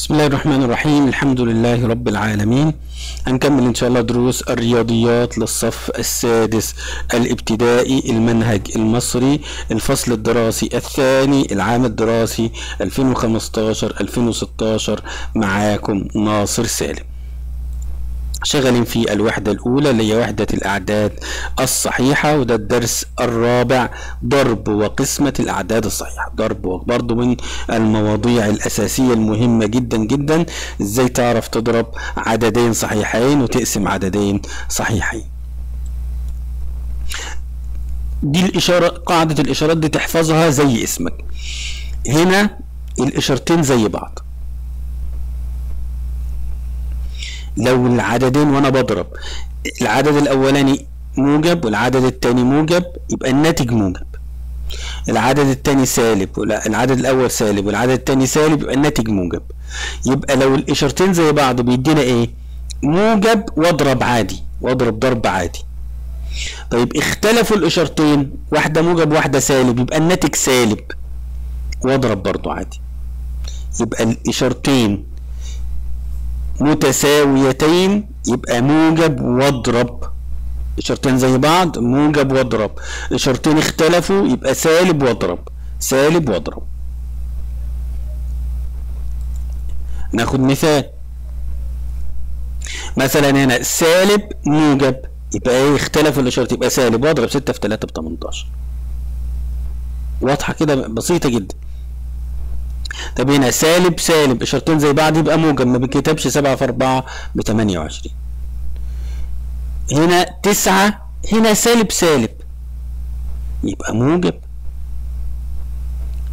بسم الله الرحمن الرحيم. الحمد لله رب العالمين. هنكمل إن شاء الله دروس الرياضيات للصف السادس الابتدائي المنهج المصري الفصل الدراسي الثاني العام الدراسي 2015 2016 معاكم ناصر سالم. شغالين في الوحدة الأولى اللي هي وحدة الأعداد الصحيحة وده الدرس الرابع ضرب وقسمة الأعداد الصحيحة. ضرب برضه من المواضيع الأساسية المهمة جدا جدا إزاي تعرف تضرب عددين صحيحين وتقسم عددين صحيحين. دي الإشارة قاعدة الإشارات دي تحفظها زي اسمك. هنا الإشارتين زي بعض. لو العددين وأنا بضرب. العدد الاولاني موجب والعدد التاني موجب يبقى الناتج موجب. العدد التاني سالب ولا العدد الأول سالب والعدد التاني سالب يبقى الناتج موجب. يبقى لو الاشارتين زي بعض بيدينا إيه؟ موجب واضرب عادي واضرب ضرب عادي. طيب اختلفوا الاشارتين واحدة موجب واحدة سالب يبقى الناتج سالب. واضرب برضو عادي. يبقى الاشارتين متساويتين يبقى موجب واضرب. اشارتين زي بعض موجب واضرب. اشارتين اختلفوا يبقى سالب واضرب. سالب واضرب. ناخد مثال. مثلا هنا سالب موجب يبقى إيه؟ اختلفوا الإشارات يبقى سالب واضرب 6 في 3 ب 18 واضحة كده؟ بسيطة جدا. طب هنا سالب سالب إشارتين زي بعض يبقى موجب ما بيتكتبش سبعة في أربعة بتمانية وعشرين. هنا تسعة هنا سالب سالب. يبقى موجب.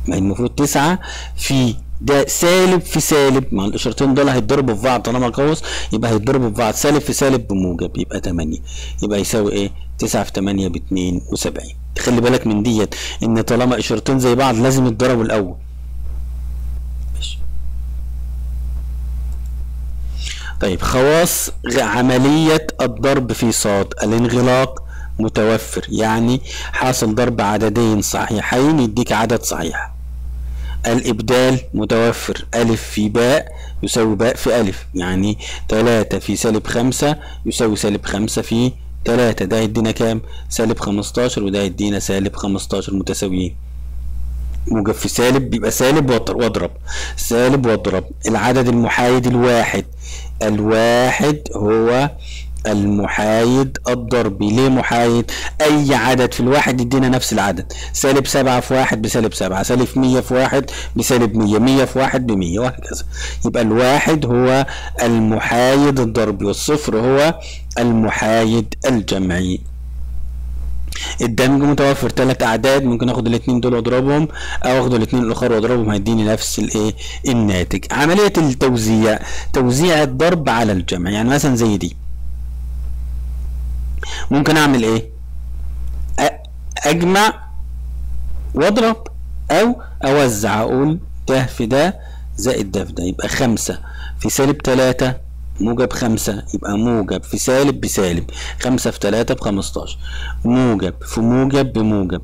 ما المفروض تسعة في ده سالب في سالب. مع الإشارتين دول هيتضربوا في بعض طالما قوس يبقى هيتضربوا في بعض. سالب في سالب بموجب يبقى 8 يبقى يساوي إيه؟ 9 في 8 ب 72 تخلي بالك من ديت إن طالما إشارتين زي بعض لازم يتضربوا الأول. طيب خواص عملية الضرب في صاد الانغلاق متوفر. يعني حاصل ضرب عددين صحيحين يديك عدد صحيح. الإبدال متوفر. ألف في باء يساوي باء في ألف. يعني تلاتة في سالب خمسة يساوي سالب خمسة في تلاتة. ده يدينا كام؟ سالب خمستاشر وده يدينا سالب خمستاشر متساويين. موجب في سالب بيبقى سالب واضرب. سالب واضرب. العدد المحايد الواحد الواحد هو المحايد الضربي. ليه محايد؟ أي عدد في الواحد يدينا نفس العدد. سالب سبعة في واحد بسالب سبعة. سالب مية في واحد بسالب مية. مية في واحد بمية. وهكذا. يبقى الواحد هو المحايد الضربي والصفر هو المحايد الجمعي. الدمج متوفر ثلاث أعداد ممكن آخد الاثنين دول وأضربهم أو آخد الاثنين الآخر وأضربهم هيديني نفس الإيه الناتج. عملية التوزيع توزيع الضرب على الجمع يعني مثلا زي دي. ممكن أعمل إيه؟ أجمع وأضرب أو أوزع أقول ده في ده زائد ده في ده يبقى خمسة. في سالب تلاتة موجب خمسة يبقى موجب في سالب بسالب. خمسة في تلاتة بخمستاشر موجب في موجب بموجب.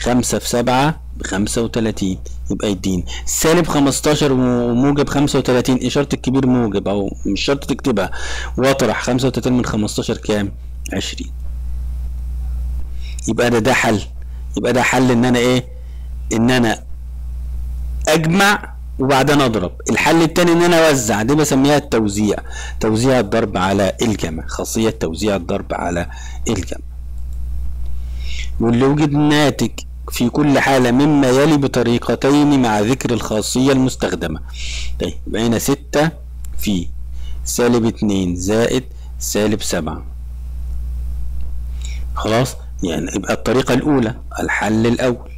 خمسة في سبعة بخمسة وتلاتين يبقى يديني. سالب خمستاشر وموجب خمسة وتلاتين إشارة الكبير موجب؟ أو مش شرط تكتبها. واطرح خمسة وتلاتين من خمستاشر كام؟ عشرين. يبقى ده ده حل. يبقى ده حل إن أنا إيه؟ إن أنا أجمع وبعدين أضرب. الحل التاني إن أنا أوزع. دي بسميها التوزيع. توزيع الضرب على الجمع. خاصية توزيع الضرب على الجمع. واللي وجد ناتج في كل حالة مما يلي بطريقتين مع ذكر الخاصية المستخدمة. طيب يبقى هنا ستة في سالب اتنين زائد سالب سبعة. خلاص؟ يعني يبقى الطريقة الأولى الحل الأول.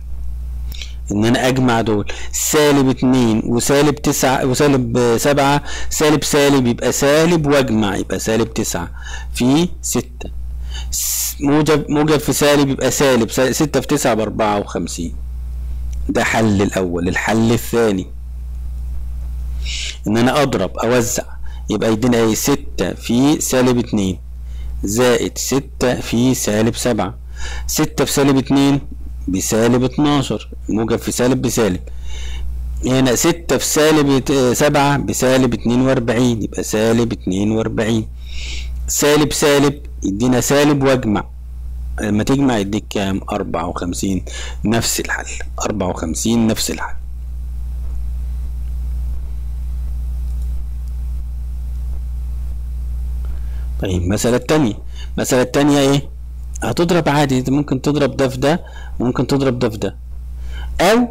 إن أنا أجمع دول. سالب اتنين وسالب تسعة وسالب سبعة. سالب سالب يبقى سالب واجمع يبقى سالب تسعة. في ستة. موجب موجب في سالب يبقى سالب. ستة في تسعة بأربعة وخمسين. ده حل الأول. الحل الثاني. إن أنا أضرب أوزع. يبقى يدينا إيه ستة في سالب اتنين. زائد ستة في سالب سبعة. ستة في سالب اتنين بسالب 12 موجب في سالب بسالب. هنا ستة في سالب سبعة بسالب اتنين واربعين. يبقى سالب اتنين واربعين. سالب سالب يدينا سالب واجمع. لما تجمع يديك كام؟ أربعة وخمسين. نفس الحل. أربعة وخمسين نفس الحل. طيب المسألة التانية المسألة التانية إيه؟ هتضرب عادي انت ممكن تضرب ده في ده ممكن تضرب ده في ده. أو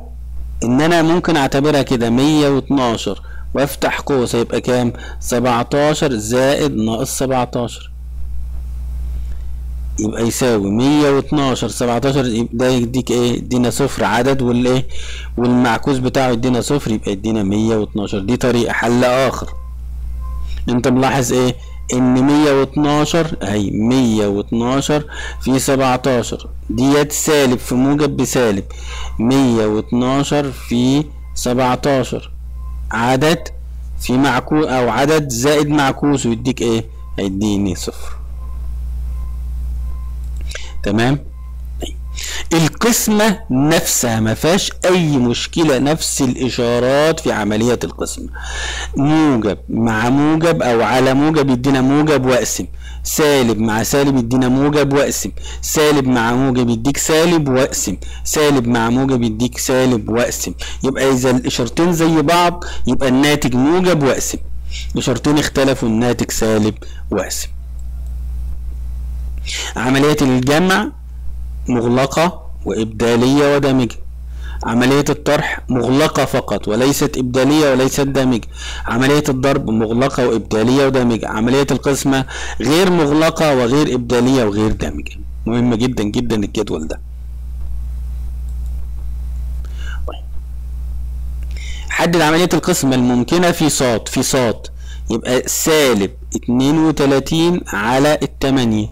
ان أنا ممكن اعتبرها كده مية واتناشر وافتح قوس هيبقى كام؟ سبعتاشر زائد ناقص سبعتاشر. يبقى يساوي مية واتناشر سبعتاشر ده يديك إيه؟ يدينا صفر عدد والايه والمعكوس بتاعه يدينا صفر يبقى يدينا مية واتناشر. دي طريقة حل آخر. انت ملاحظ إيه؟ إن مية واتناشر اهي مية واتناشر في سبعتاشر. ديت سالب في موجب بسالب. مية واتناشر في سبعتاشر. عدد في معكوس أو عدد زائد معكوس ويديك إيه؟ هيديني صفر. تمام؟ القسمة نفسها ما فيهاش أي مشكلة نفس الإشارات في عملية القسمة موجب مع موجب أو على موجب يدينا موجب وأقسم. سالب مع سالب يدينا موجب وأقسم. سالب مع موجب يديك سالب وأقسم. سالب مع موجب يديك سالب وأقسم. يبقى إذا الإشارتين زي بعض يبقى الناتج موجب وأقسم. الإشارتين اختلفوا الناتج سالب وأقسم. عملية الجمع مغلقة وإبدالية ودامجة عملية الطرح مغلقة فقط وليست إبدالية وليست دامجة عملية الضرب مغلقة وإبدالية ودامجة عملية القسمة غير مغلقة وغير إبدالية وغير دامجة مهم جدا جدا الجدول ده. حدد عملية القسمة الممكنة في صاد في صاد. يبقى سالب اتنين وتلاتين على التمانية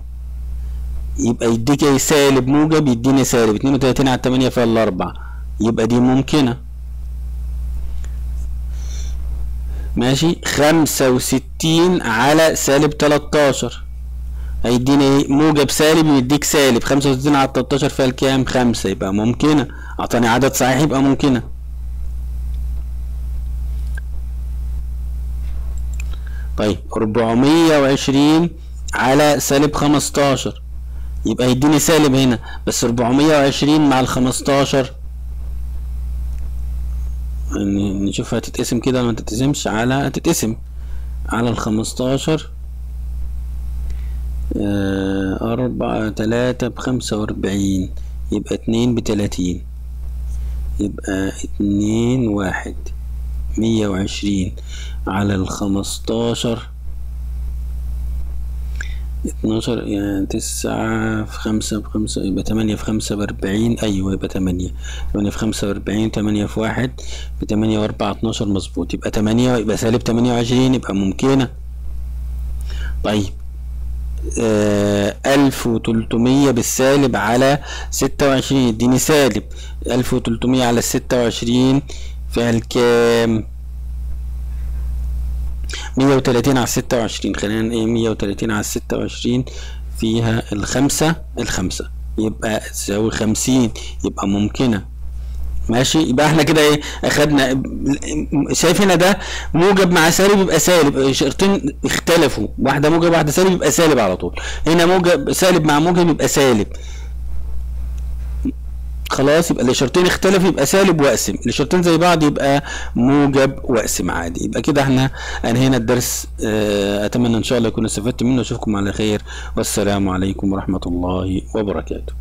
يبقى يديك إيه سالب موجب يديني سالب. اتنين وتلاتين على التمانية فيها الأربعة. يبقى دي ممكنة. ماشي؟ خمسة وستين على سالب تلاتاشر هيديني إيه؟ موجب سالب يديك سالب. خمسة وستين على تلاتاشر فيها الكام؟ خمسة. يبقى ممكنة. أعطاني عدد صحيح يبقى ممكنة. طيب أربعمية وعشرين على سالب خمستاشر. يبقى يديني سالب هنا بس 420 مع ال 15 نشوف هتتقسم كده ولا ما تتقسمش؟ على هتتقسم على ال 15 أربعة تلاتة بخمسة وأربعين يبقى اتنين بتلاتين. يبقى اتنين واحد مية وعشرين. على الخمستاشر اتناشر يعني تسعة في خمسة بخمسة يبقى تمانية في خمسة بأربعين أيوة يبقى تمانية. تمانية في خمسة بأربعين تمانية في واحد بتمانية وأربعة اتناشر مظبوط. يبقى تمانية يبقى سالب تمانية وعشرين يبقى ممكنة. طيب آه ألف وتلتمية بالسالب على ستة وعشرين يديني سالب. ألف وتلتمية على ستة وعشرين فيها الكام؟ مية وتلاتين على ستة وعشرين. خلينا إيه؟ مية وتلاتين على ستة وعشرين فيها الخمسة. الخمسة. يبقى تساوي خمسين. يبقى ممكنة. ماشي؟ يبقى إحنا كده إيه؟ أخدنا شايف هنا ده؟ موجب مع سالب يبقى سالب. اشارتين اختلفوا. واحدة موجب واحدة سالب يبقى سالب على طول. هنا موجب سالب مع موجب يبقى سالب. خلاص يبقى الاشارتين اختلفوا يبقى سالب وأقسم. الاشارتين زي بعض يبقى موجب وأقسم عادي. يبقى كده إحنا أنهينا الدرس. آه أتمنى إن شاء الله يكون استفدت منه. أشوفكم على خير. والسلام عليكم ورحمة الله وبركاته.